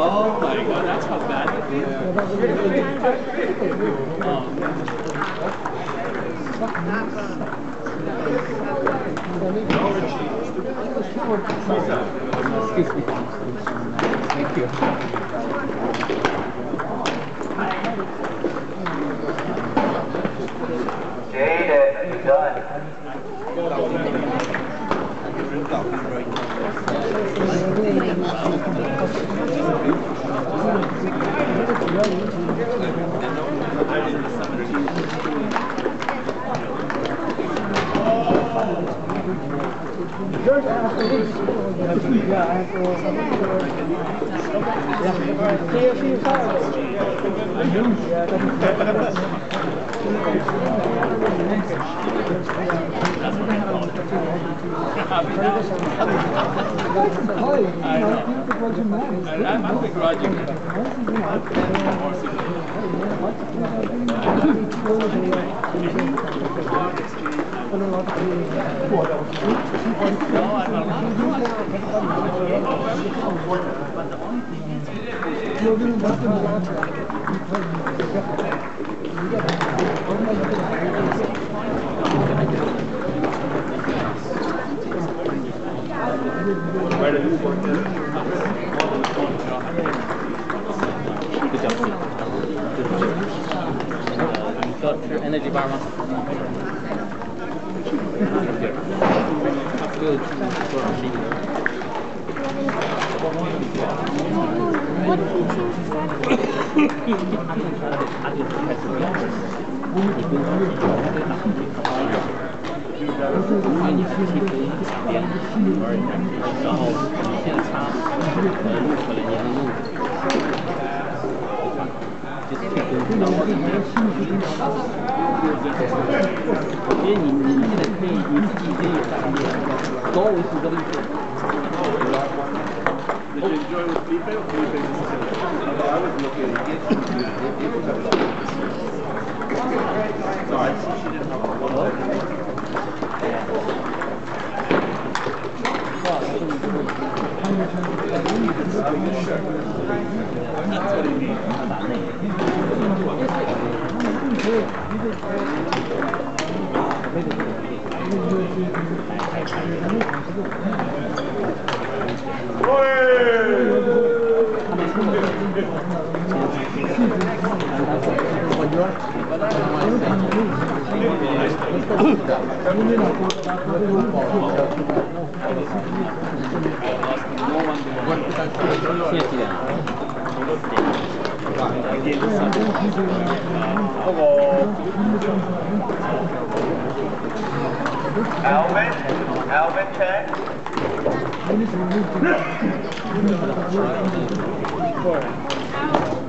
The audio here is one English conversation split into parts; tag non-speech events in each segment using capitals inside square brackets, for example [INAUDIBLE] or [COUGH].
Oh my god, that's how bad it is. Oh. Excuse. Thank you. Done. And I'm, I'm begrudging it. [LAUGHS] Good 嗯，对，就是说，就，[LAUGHS] Did you enjoy with Felipe or Felipe just I was looking at it. Was That's what he needs. Alvin, Alvin check. Four.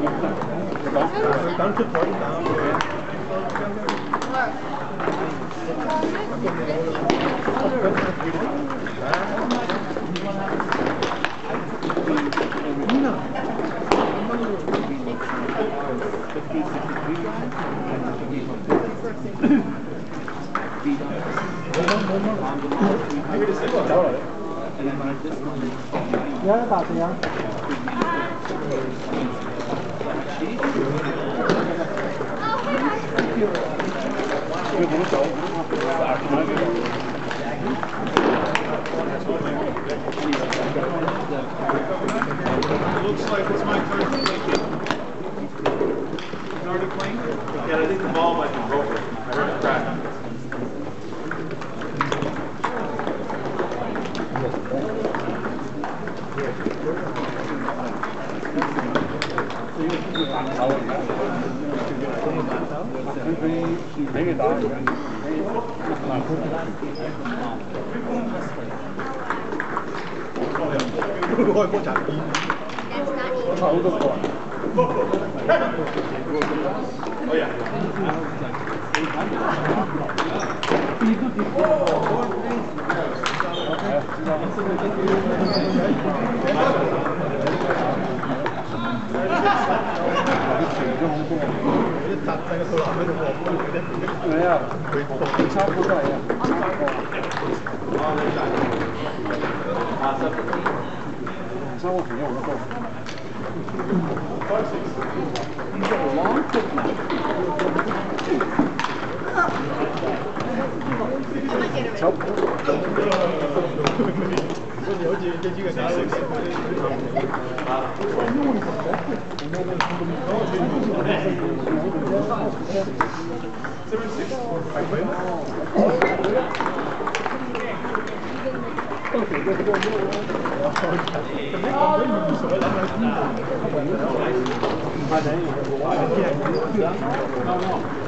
I hear this. Check. Looks like it's my turn to playing? Yeah, I think the ball might be broken. I heard it crack. 没人打。我来，我来，我来。我操，好多个。可以啊。Ciao. No, no.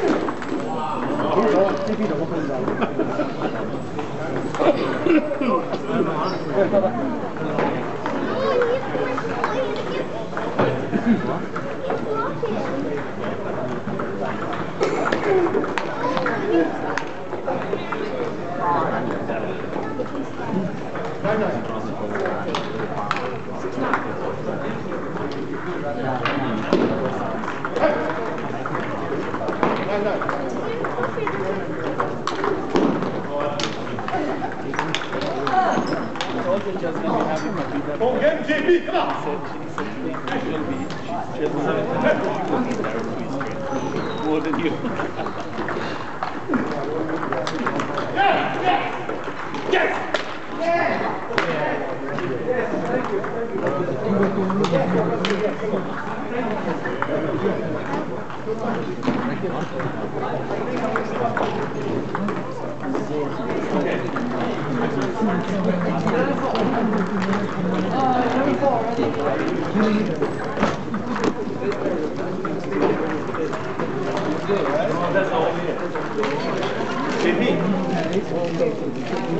Get JB, come on! More than you. JP.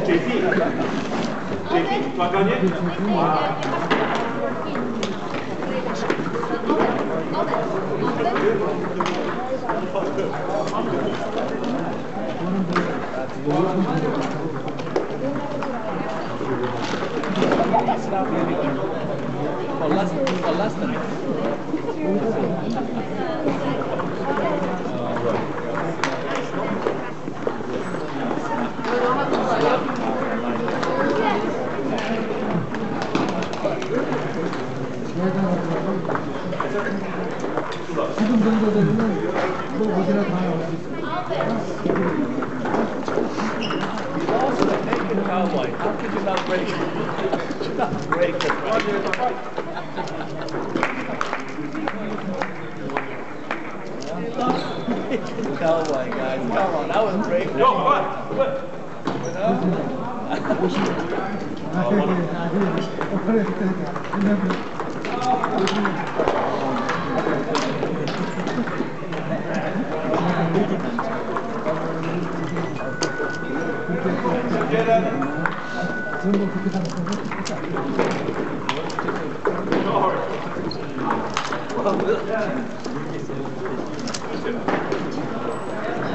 JP. JP, tu accompagnes ah. Stop Or less, or less than. 지금 정도 되면 뭐 어디나 다 Naked cowboy. How could you not break it? You not break it. that was break. Yo, what? What?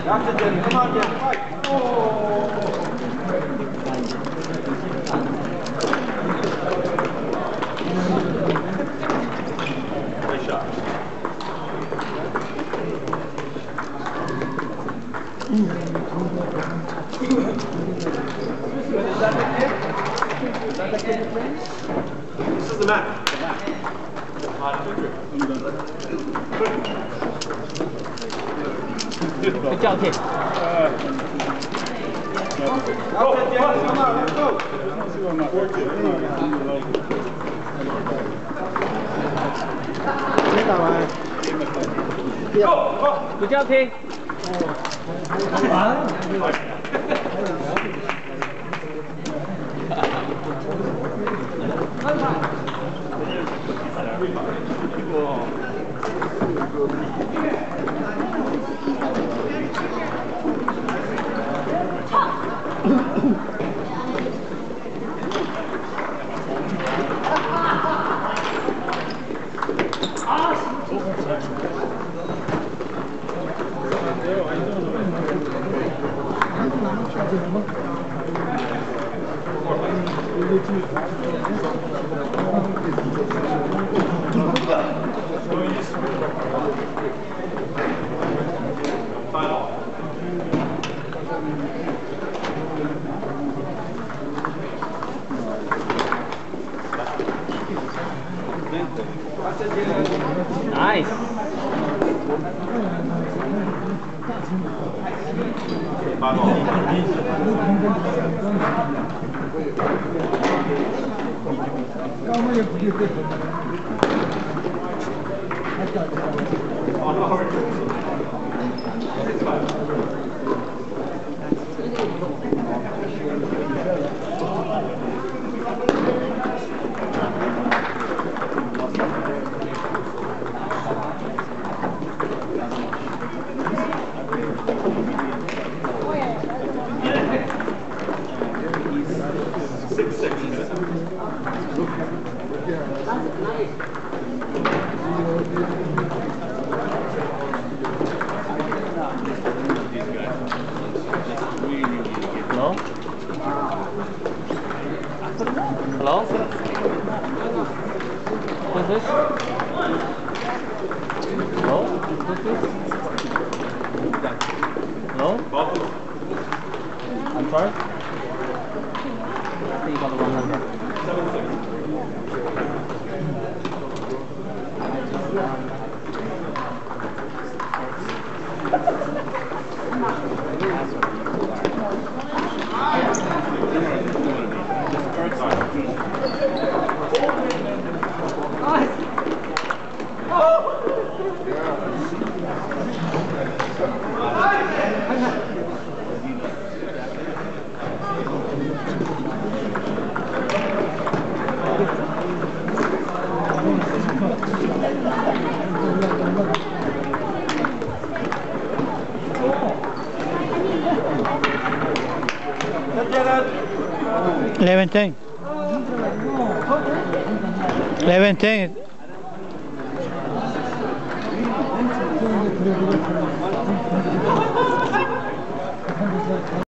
This is the map. The map. All right, thank you. 不叫停。好，你打完。不叫停。Nice. 高我也不会飞。Hello? Who's this? Hello? I'm sorry? I think you got the wrong number. Levantem. Levantem.